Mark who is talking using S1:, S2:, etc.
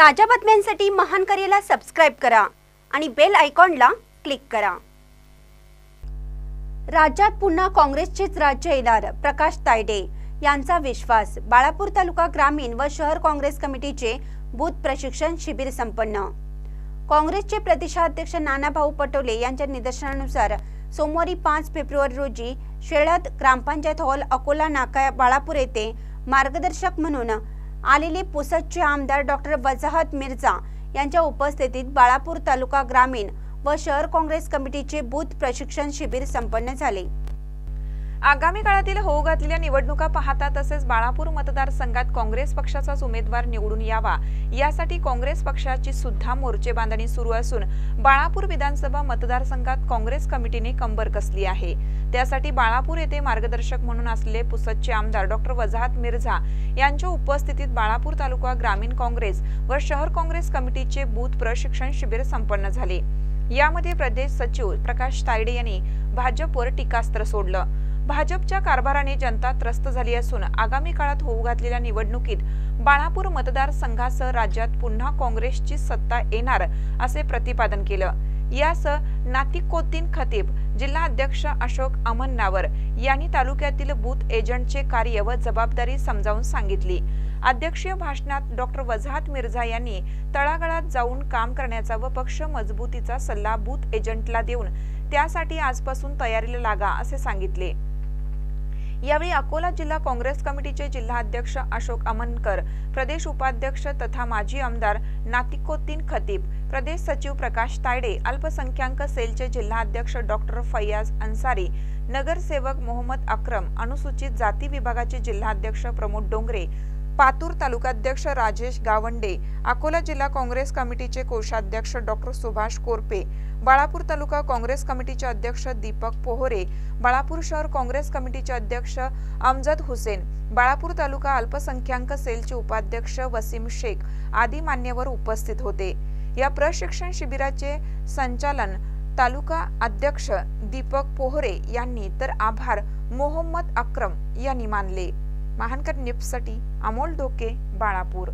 S1: ताज्या बातम्यांसाठी महान करेला सबस्क्राईब करा आणि बेल आयकॉनला क्लिक करा. राज्यात पुन्हा काँग्रेसचेच राज्य येणार प्रकाश तायडे यांचा विश्वास. बाळापूर तालुका ग्रामीण व शहर काँग्रेस कमिटीचे बूथ प्रशिक्षण शिबिर संपन्न. काँग्रेसचे प्रदेशाध्यक्ष नानाभाऊ पटोले यांच्या निदर्शनानुसार सोमवारी पाच फेब्रुवारी रोजी शेळद ग्रामपंचायत हॉल अकोला नाका बाळापूर येथे मार्गदर्शक म्हणून आलेले पुसदचे आमदार डॉक्टर वजाहत मिर्झा यांच्या उपस्थितीत बाळापूर तालुका ग्रामीण व शहर काँग्रेस कमिटीचे बूथ प्रशिक्षण शिबिर संपन्न झाले.
S2: आगामी काळातील होऊ घातलेल्या निवडणुका पाहता तसेच बाळापूर मतदारसंघात काँग्रेस पक्षाचाच उमेदवार निवडून यावा. यासाठी काँग्रेस पक्षाची सुद्धा मोर्चे बांधणी सुरू असून बाळापूर विधानसभा मतदारसंघात काँग्रेस कमिटीने कंबर कसली आहे. त्यासाठी बाळापूर येथे मार्गदर्शक म्हणून असलेले पुसदचे आमदार डॉक्टर वजाहत मिर्झा यांच्या उपस्थितीत बाळापूर तालुका ग्रामीण काँग्रेस व शहर काँग्रेस कमिटीचे बूथ प्रशिक्षण शिबिर संपन्न झाले. यामध्ये प्रदेश सचिव प्रकाश तायडे यांनी भाजपवर टीकास्त्र सोडलं. भाजपच्या कारभाराने जनता त्रस्त झाली असून आगामी काळात होऊ घातलेल्या निवडणुकीत बाळापूर मतदारसंघासह राज्यात पुन्हा काँग्रेसची सत्ता येणार असे प्रतिपादन केलं. यासह नातिकोद्दीन खतीब जिल्हा अध्यक्ष अशोक अमन्नावर यांनी तालुक्यातील बूथ एजंटचे कार्य व जबाबदारी समजावून सांगितली. अध्यक्षीय भाषणात डॉक्टर वजाहत मिर्झा यांनी तळागाळात जाऊन काम करण्याचा व पक्ष मजबूतीचा सल्ला बूथ एजंटला देऊन त्यासाठी आजपासून तयारीला लागा असे सांगितले. यावेळी अकोला जिल्हा काँग्रेस कमिटीचे जिल्हाध्यक्ष अशोक अमनकर प्रदेश उपाध्यक्ष तथा माजी आमदार नातिकोद्दीन खतीब प्रदेश सचिव प्रकाश तायडे अल्पसंख्याक सेलचे जिल्हाध्यक्ष डॉक्टर फैयाज अन्सारी नगरसेवक मोहम्मद अक्रम अनुसूचित जाती विभागाचे जिल्हाध्यक्ष प्रमोद डोंगरे पातूर तालुकाध्यक्ष राजेश गावंडे अकोला जिल्हा काँग्रेस कमिटीचे कोषाध्यक्ष डॉक्टर सुभाष कोरपे बाळापूर तालुका काँग्रेस कमिटीचे अध्यक्ष दीपक पोहरे बाळापूर शहर काँग्रेस कमिटीचे अध्यक्ष अमजद हुसेन बाळापूर तालुका अल्पसंख्याक सेलचे उपाध्यक्ष वसीम शेख आदी मान्यवर उपस्थित होते. या प्रशिक्षण शिबिराचे संचालन तालुका अध्यक्ष दीपक पोहरे यांनी तर आभार मोहम्मद अक्रम यांनी मानले. महानकर निप्ससाठी अमोल डोके बाळापूर.